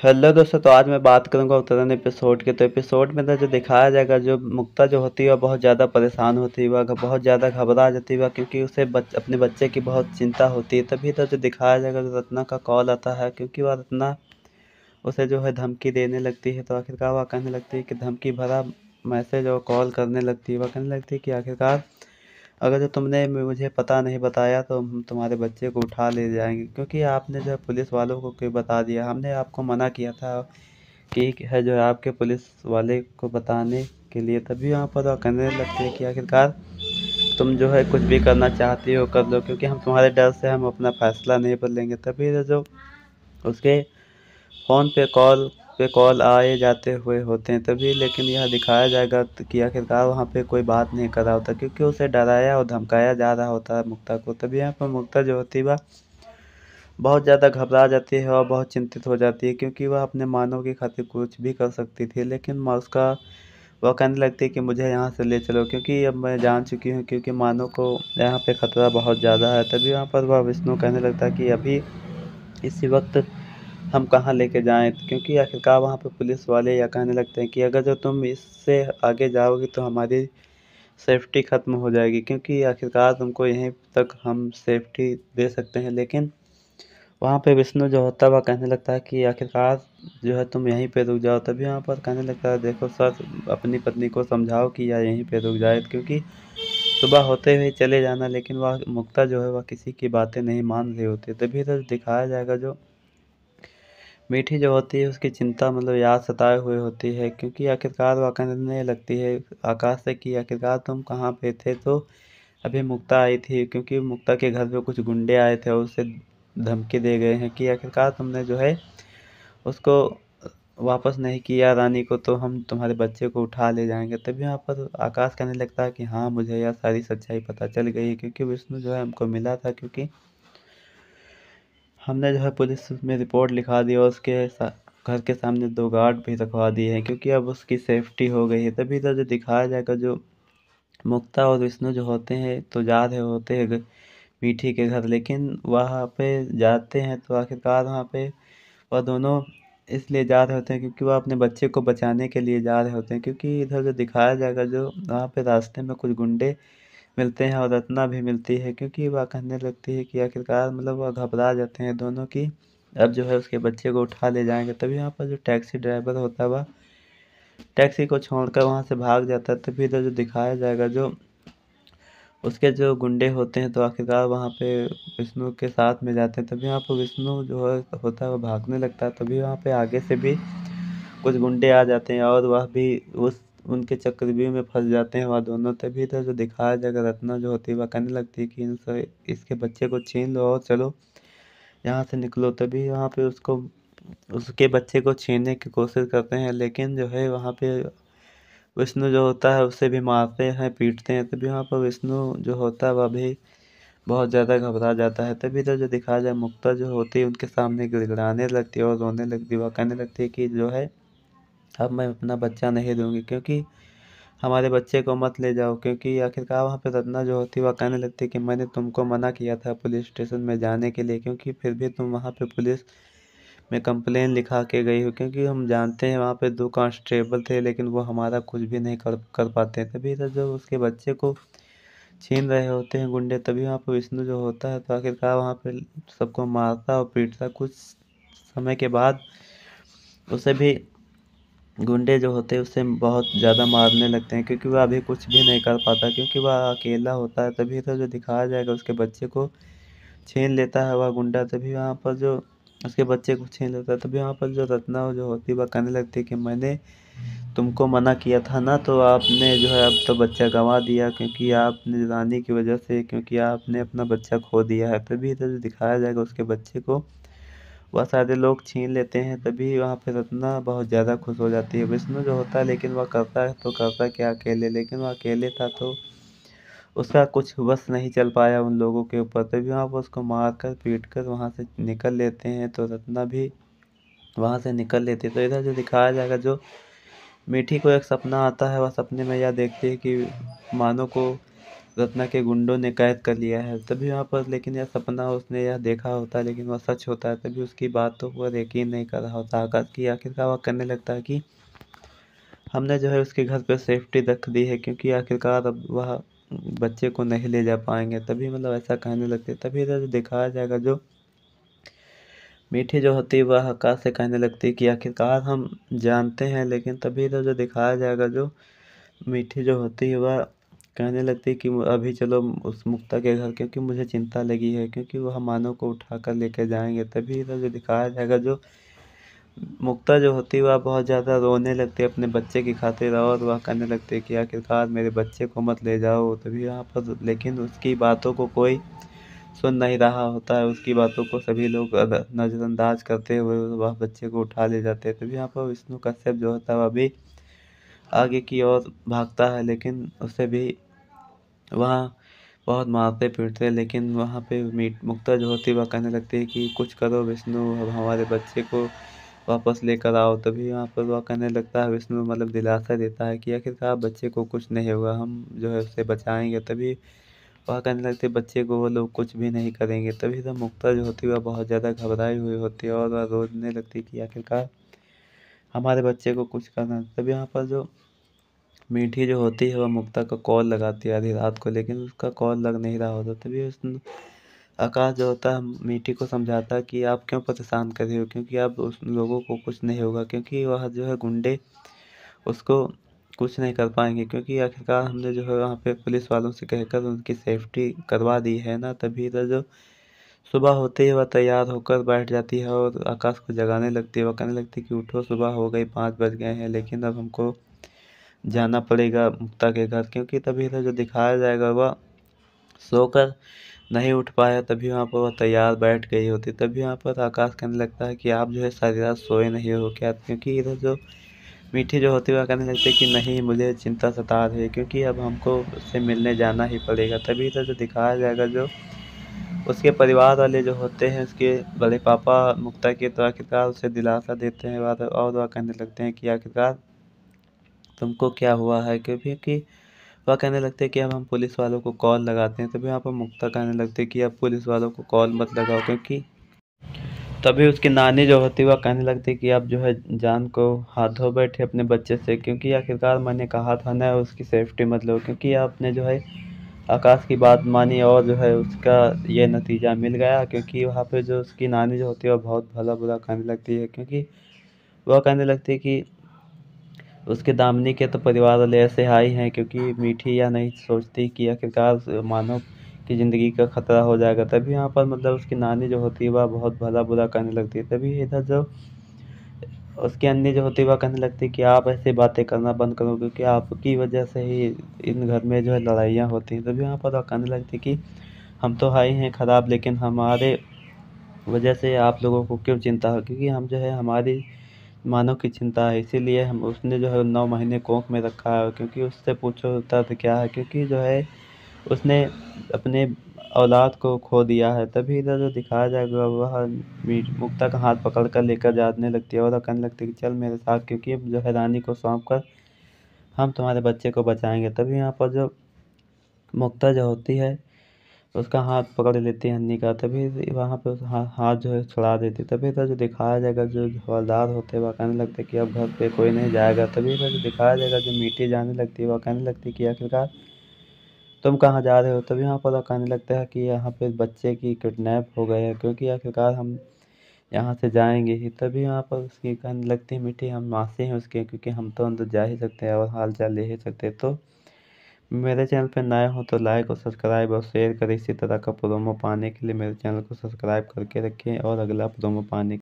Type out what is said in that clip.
Hello दोस्तों तो आज मैं बात करूँगा उत्तरायण एपिसोड के। तो एपिसोड में तो जो दिखाया जाएगा जो मुक्ता जो होती है वह बहुत ज़्यादा परेशान होती है वह बहुत ज़्यादा घबरा जाती है क्योंकि उसे बच, अपने बच्चे की बहुत चिंता होती है। तभी तो जो दिखाया जाएगा जो रत्ना का कॉल आता है क्योंकि वह रत्ना उसे जो है धमकी देने लगती है तो आखिरकार वह कहने लगती है कि धमकी भरा मैसेज और कॉल करने लगती है। वह कहने लगती है कि आखिरकार अगर जो तुमने मुझे पता नहीं बताया तो हम तुम्हारे बच्चे को उठा ले जाएँगे। क्योंकि आपने जो पुलिस वालों को क्यों बता दिया? हमने आपको मना किया था कि है जो आपके पुलिस वाले को बताने के लिए, तभी वहाँ पर कहने लगते हैं कि आखिरकार तुम जो है कुछ भी करना चाहती हो कर लो, क्योंकि हम तुम्हारे डर से हम अपना फैसला नहीं बदलेंगे। तभी जो उसके फ़ोन पे कॉल पे कॉल आए, जाते हुए होते हैं तभी, लेकिन यह दिखाया जाएगा कि आखिरकार वहाँ पे कोई बात नहीं कर रहा होता, क्योंकि उसे डराया और धमकाया जा रहा होता है मुक्ता को। तभी यहाँ पर मुक्ता जो होती वह बहुत ज़्यादा घबरा जाती है और बहुत चिंतित हो जाती है, क्योंकि वह अपने मानव की खातिर कुछ भी कर सकती थी, लेकिन उसका, वह कहने लगती है कि मुझे यहाँ से ले चलो, क्योंकि अब मैं जान चुकी हूँ, क्योंकि मानव को यहाँ पे ख़तरा बहुत ज़्यादा है। तभी वहाँ पर वह विष्णु कहने लगता है कि अभी इसी वक्त हम कहाँ लेके जाएँ? क्योंकि आखिरकार वहाँ पे पुलिस वाले या कहने लगते हैं कि अगर जो तुम इससे आगे जाओगे तो हमारी सेफ्टी ख़त्म हो जाएगी, क्योंकि आखिरकार तुमको यहीं तक हम सेफ्टी दे सकते हैं। लेकिन वहाँ पे विष्णु जो होता है वह कहने लगता है कि आखिरकार जो है तुम यहीं पे रुक जाओ। तभी वहाँ पर कहने लगता है, देखो सर, अपनी पत्नी को समझाओ कि या यहीं पे रुक जाए, क्योंकि सुबह होते हुए चले जाना, लेकिन वह मुक्ता जो है वह किसी की बातें नहीं मान रही होती। तभी तो दिखाया जाएगा जो मीठी जो होती है, उसकी चिंता मतलब याद सताए हुए होती है, क्योंकि आखिरकार वह कहने लगती है। आकाश से कि आखिरकार तुम कहाँ पे थे? तो अभी मुक्ता आई थी, क्योंकि मुक्ता के घर पे कुछ गुंडे आए थे और उसे धमकी दे गए हैं कि आखिरकार तुमने जो है, उसको वापस नहीं किया रानी को तो हम तुम्हारे बच्चे को उठा ले जाएँगे। तभी यहाँ पर आकाश कहने लगता है कि हाँ मुझे यह सारी सच्चाई पता चल गई क्योंकि विष्णु जो है हमको मिला था, क्योंकि हमने जो है पुलिस में रिपोर्ट लिखा दी और उसके घर के सामने दो गार्ड भी रखवा दिए हैं, क्योंकि अब उसकी सेफ्टी हो गई है। तभी तो जो दिखाया जाएगा, जो मुक्ता और विष्णु जो होते हैं तो जा रहे होते हैं मीठी के घर, लेकिन वहाँ पे जाते हैं तो आखिरकार वहाँ पे वह दोनों इसलिए जा रहे होते हैं क्योंकि वह अपने बच्चे को बचाने के लिए जा रहे होते हैं, क्योंकि इधर जो दिखाया जाएगा, जो वहाँ पे रास्ते में कुछ गुंडे मिलते हैं और रत्ना भी मिलती है, क्योंकि वह कहने लगती है कि आखिरकार मतलब वह घबरा जाते हैं दोनों की। अब जो है उसके बच्चे को उठा ले जाएँगे। तभी यहाँ पर जो टैक्सी ड्राइवर होता है, वह टैक्सी को छोड़कर वहाँ से भाग जाता है। तभी इधर जो दिखाया जाएगा, जो उसके जो गुंडे होते हैं तो आखिरकार वहाँ पे विष्णु के साथ में जाते हैं। तभी वहाँ पर विष्णु जो है, होता है, वह भागने लगता है। तभी वहाँ पे आगे से भी कुछ गुंडे आ जाते हैं और वह भी उस उनके चक्रव्यूह में फंस जाते हैं, वह दोनों तभी तो जो दिखाया जाएगा। रत्ना जो होती है, वह कहने लगती है कि इनसे इसके बच्चे को छीन लो और चलो यहाँ से निकलो। तभी वहाँ पे उसको, उसके बच्चे को छीनने की कोशिश करते हैं, लेकिन जो है वहाँ पे विष्णु जो होता है, उसे भी मारते हैं, पीटते हैं। तभी वहाँ पर विष्णु जो होता है, वह भी बहुत ज़्यादा घबरा जाता है। तभी तो जो दिखाया जाए, मुक्ता जो होती है, उनके सामने गिड़गिड़ाने लगती है और रोने लगती है। वह कहने लगती है कि जो है अब मैं अपना बच्चा नहीं दूँगी, क्योंकि हमारे बच्चे को मत ले जाओ, क्योंकि आखिरकार वहाँ पे रत्ना जो होती वह कहने लगती कि मैंने तुमको मना किया था पुलिस स्टेशन में जाने के लिए, क्योंकि फिर भी तुम वहाँ पे पुलिस में कंप्लेन लिखा के गई हो, क्योंकि हम जानते हैं वहाँ पे दो कांस्टेबल थे, लेकिन वो हमारा कुछ भी नहीं कर कर पाते तभी तो जब उसके बच्चे को छीन रहे होते हैं गुंडे, तभी वहाँ पर विष्णु जो होता है तो आखिरकार वहाँ पर सबको मारता और पीटता। कुछ समय के बाद उसे भी गुंडे जो होते हैं उसे बहुत ज़्यादा मारने लगते हैं, क्योंकि वह अभी कुछ भी नहीं कर पाता, क्योंकि वह अकेला होता है, तभी तो जो दिखाया जाएगा उसके बच्चे को छीन लेता है वह गुंडा, तभी वहाँ पर जो उसके बच्चे को छीन लेता है, तभी वहाँ पर जो रत्ना जो होती है, वह कहने लगती है कि मैंने तुमको मना किया था ना तो आपने जो है, अब तो बच्चा गंवा दिया, क्योंकि आपने रानी की वजह से, क्योंकि आपने अपना बच्चा खो दिया है, तभी तो जो दिखाया जाएगा उसके बच्चे को वह सारे लोग छीन लेते हैं, तभी वहाँ पे रत्ना बहुत ज़्यादा खुश हो जाती है। विष्णु जो होता है, लेकिन वह करता है तो करता क्या अकेले? लेकिन वह अकेले था तो उसका कुछ बस नहीं चल पाया उन लोगों के ऊपर। तभी वहाँ पर उसको मार कर पीट कर वहाँ से निकल लेते हैं तो रत्ना भी वहाँ से निकल लेती है। तो इधर जो दिखाया जाएगा, जो मीठी को एक सपना आता है, वह सपने में यह देखती है कि मानो को रत्ना के गुंडों ने कैद कर लिया है। तभी वहाँ पर लेकिन यह सपना उसने यह देखा होता है लेकिन वह सच होता है। तभी उसकी बात तो वह यकीन नहीं कर रहा होता। आकाश की आखिरकार वह करने लगता है कि हमने जो है उसके घर पर सेफ्टी रख दी है, क्योंकि आखिरकार अब वह बच्चे को नहीं ले जा पाएँगे। तभी मतलब ऐसा कहने लगते, तभी इधर दिखाया जाएगा जो मीठी जो होती है वह आकाश से कहने लगती है कि आखिरकार हम जानते हैं, लेकिन तभी इधर जो दिखाया जाएगा जो मीठी जो होती है वह कहने लगती कि अभी चलो उस मुक्ता के घर, क्योंकि मुझे चिंता लगी है, क्योंकि वह मानव को उठा कर लेके जाएँगे, तभी इधर जो दिखाया जाएगा, जो मुक्ता जो होती है, वह बहुत ज़्यादा रोने लगती है अपने बच्चे की खातिर, और वह कहने लगती है कि आखिरकार मेरे बच्चे को मत ले जाओ, तभी यहाँ पर, लेकिन उसकी बातों को कोई सुन नहीं रहा होता है, उसकी बातों को सभी लोग नज़रअंदाज करते हुए वह बच्चे को उठा ले जाते हैं, तभी यहाँ पर विष्णु कश्यप जो होता है, वह भी आगे की ओर भागता है, लेकिन उसे भी वहाँ बहुत मारते पीटते लेकिन वहाँ पे मीट, मुक्ता जो होती है, वह कहने लगती है कि कुछ करो विष्णु, अब हमारे बच्चे को वापस लेकर आओ। तभी वहाँ पर वह कहने लगता है, विष्णु मतलब दिलासा देता है कि आखिरकार बच्चे को कुछ नहीं होगा, हम जो है उसे बचाएँगे। तभी वह कहने लगते बच्चे को वो लोग कुछ भी नहीं करेंगे। तभी तो मुक्ता जो होती है, वह बहुत ज़्यादा घबराई हुई होती है और वह रोने लगती है कि आखिरकार हमारे बच्चे को कुछ करना तभी यहाँ पर जो मीठी जो होती है वह मुक्ता का कॉल लगाती है आधी रात को, लेकिन उसका कॉल लग नहीं रहा होता। तभी उस आकाश जो होता है, मीठी को समझाता है कि आप क्यों परेशान कर रहे हो? क्योंकि आप उस लोगों को कुछ नहीं होगा, क्योंकि वह जो है गुंडे, उसको कुछ नहीं कर पाएँगे। क्योंकि आखिरकार हमने जो है वहाँ पे पुलिस वालों से कहकर उनकी सेफ्टी करवा दी है ना, तभी इधर जो सुबह होते ही वह तैयार होकर बैठ जाती है और आकाश को जगाने लगती है। वह कहने लगती है कि उठो, सुबह हो गई, पाँच बज गए हैं, लेकिन अब हमको जाना पड़ेगा मुक्ता के घर, क्योंकि तभी इधर जो दिखाया जाएगा वह सोकर नहीं उठ पाया, तभी वहाँ पर वह तैयार बैठ गई होती। तभी वहाँ पर आकाश कहने लगता है कि आप जो है सारी रात सोए नहीं हो क्या? क्योंकि इधर जो मीठी जो होती है, वह कहने लगती है कि नहीं, मुझे चिंता सता रही है, क्योंकि अब हमको उससे मिलने जाना ही पड़ेगा। तभी इधर जो दिखाया जाएगा, जो उसके परिवार वाले जो होते हैं, उसके बड़े पापा मुक्ता के तो आखिरकार उसे दिलासा देते हैं और वह कहने लगते हैं कि आखिरकार तुमको क्या हुआ है? क्योंकि कि वह कहने लगते हैं कि अब हम पुलिस वालों को कॉल लगाते हैं, तभी वहाँ पर मुक्ता कहने लगते हैं कि अब पुलिस वालों को कॉल मत लगाओ, क्योंकि तभी उसकी नानी जो होती है, वह कहने लगती है कि आप जो है जान को हाथ धो बैठे अपने बच्चे से, क्योंकि आखिरकार मैंने कहा था ना, उसकी सेफ्टी मत लो, क्योंकि आपने जो है आकाश की बात मानी और जो है उसका ये नतीजा मिल गया, क्योंकि वहाँ पे जो उसकी नानी जो होती है, वह बहुत भला बुरा कहने लगती है, क्योंकि वह कहने लगती है कि उसके दामनी के तो परिवार वाले ऐसे हाई हैं, क्योंकि मीठी या नहीं सोचती कि आखिरकार मानव की ज़िंदगी का ख़तरा हो जाएगा। तभी यहाँ पर मतलब उसकी नानी जो होती है, वह बहुत भला बुरा करने लगती है। तभी इधर जो उसकी अन्य जो होती है, वह कहने लगती है कि आप ऐसे बातें करना बंद करो, क्योंकि आपकी वजह से ही इन घर में जो है लड़ाइयाँ होती हैं। तभी यहाँ पर वह कहने लगती कि हम तो हाई हैं, ख़राब, लेकिन हमारे वजह से आप लोगों को क्यों चिंता हो? क्योंकि हम जो है, हमारी मानव की चिंता है, इसीलिए हम उसने जो है नौ महीने कोख में रखा है, क्योंकि उससे पूछो दर्द क्या है, क्योंकि जो है उसने अपने औलाद को खो दिया है, तभी इधर जो दिखाया जाएगा वह मुक्ता का हाथ पकड़ कर लेकर जाने लगती है और कहने लगती है कि चल मेरे साथ, क्योंकि जो है रानी को सौंप कर हम तुम्हारे बच्चे को बचाएँगे। तभी यहाँ पर जो मुक्ता जो होती है उसका हाथ पकड़ लेते हैं हन्नी का तभी वहाँ पे हा, हाथ जो है छुड़ा देती तभी तो जो दिखाया जाएगा जो हवलदार होते हैं वह कहने लगते कि अब घर पे कोई नहीं जाएगा। तभी तो जो दिखाया जाएगा जो मीठी जाने लगती है वह कहने लगती कि आखिरकार तुम कहाँ जा रहे हो? तभी यहाँ पर वह कहने लगता है कि यहाँ पर बच्चे की किडनैप हो गए हैं क्योंकि आखिरकार हम यहाँ से जाएँगे ही। तभी यहाँ पर उसकी कहने लगती है मीठी हम मासी हैं उसके क्योंकि हम तो अंदर जा ही सकते हैं और हाल चाल ले ही सकते तो मेरे चैनल पर नए हो तो लाइक और सब्सक्राइब और शेयर करें। इसी तरह का प्रोमो पाने के लिए मेरे चैनल को सब्सक्राइब करके रखें और अगला प्रोमो पाने